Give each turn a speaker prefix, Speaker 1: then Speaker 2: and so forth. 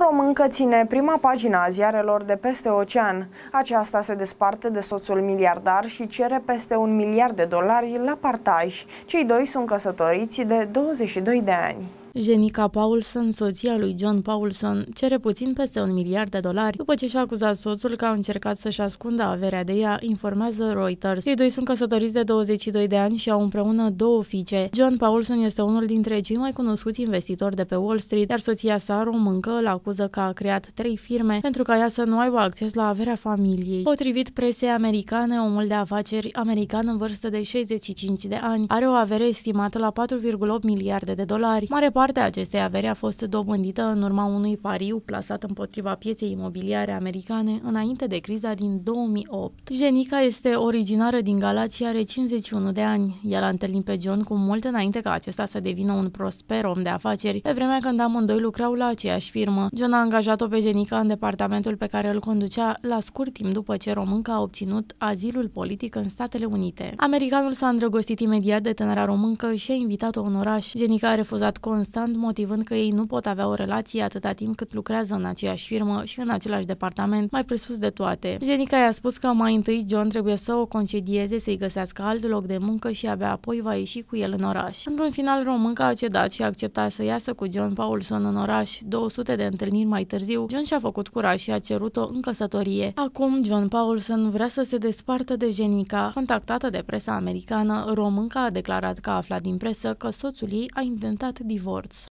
Speaker 1: româncă ține prima pagina a ziarelor de peste ocean. Aceasta se desparte de soțul miliardar și cere peste un miliard de dolari la partaj. Cei doi sunt căsătoriți de 22 de ani.
Speaker 2: Jenica Paulson, soția lui John Paulson, cere puțin peste un miliard de dolari după ce și-a acuzat soțul că a încercat să-și ascundă averea de ea, informează Reuters. Ei doi sunt căsătoriți de 22 de ani și au împreună două fiice. John Paulson este unul dintre cei mai cunoscuți investitori de pe Wall Street, iar soția sa, româncă, îl acuză că a creat trei firme pentru ca ea să nu aibă acces la averea familiei. Potrivit presei americane, omul de afaceri american în vârstă de 65 de ani are o avere estimată la 4,8 miliarde de dolari. Mare parte a acestei averi a fost dobândită în urma unui pariu plasat împotriva pieței imobiliare americane înainte de criza din 2008. Jenica este originară din Galați și are 51 de ani. El a întâlnit pe John cu mult înainte ca acesta să devină un prosper om de afaceri, pe vremea când amândoi lucrau la aceeași firmă. John a angajat-o pe Jenica în departamentul pe care îl conducea la scurt timp după ce românca a obținut azilul politic în Statele Unite. Americanul s-a îndrăgostit imediat de tânăra româncă și a invitat-o în oraș. Jenica a refuzat constant constant, motivând că ei nu pot avea o relație atâta timp cât lucrează în aceeași firmă și în același departament, mai presus de toate. Jenica i-a spus că mai întâi John trebuie să o concedieze, să-i găsească alt loc de muncă și abia apoi va ieși cu el în oraș. Într-un final, românca a cedat și a acceptat să iasă cu John Paulson în oraș. 200 de întâlniri mai târziu, John și-a făcut curaj și a cerut-o în căsătorie. Acum, John Paulson vrea să se despartă de Jenica. Contactată de presa americană, românca a declarat că a aflat din presă că soțul ei a intentat divorț. Awards.